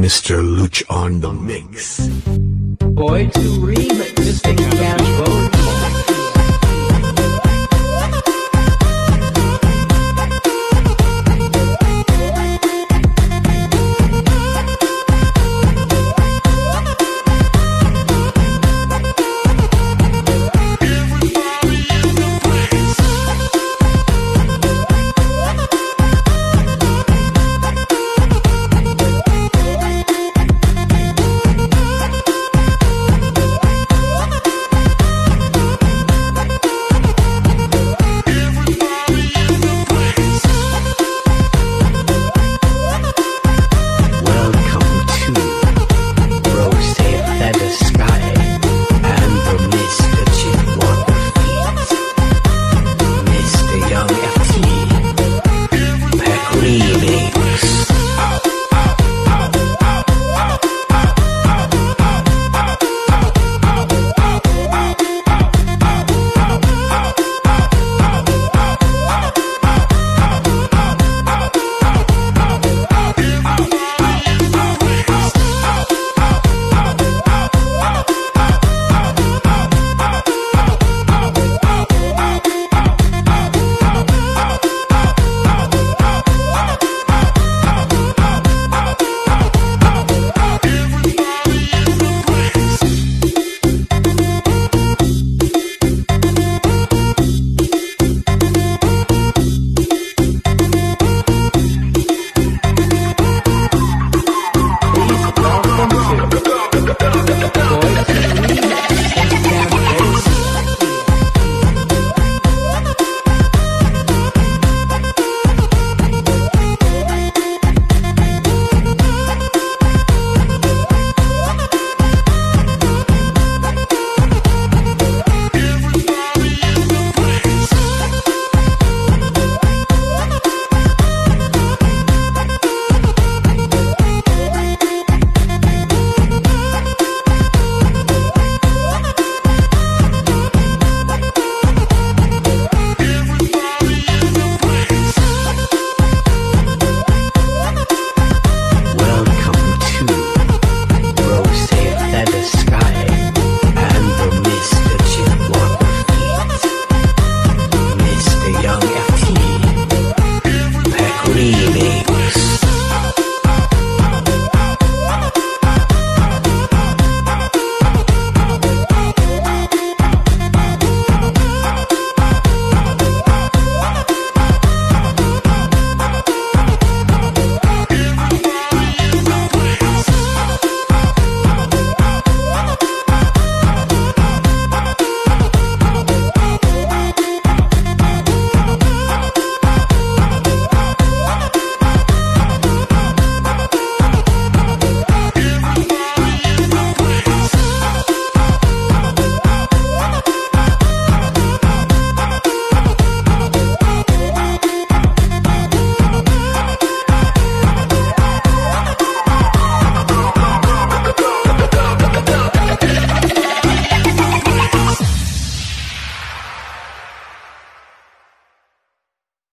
Mr. Luch on the mix. Boy to remix,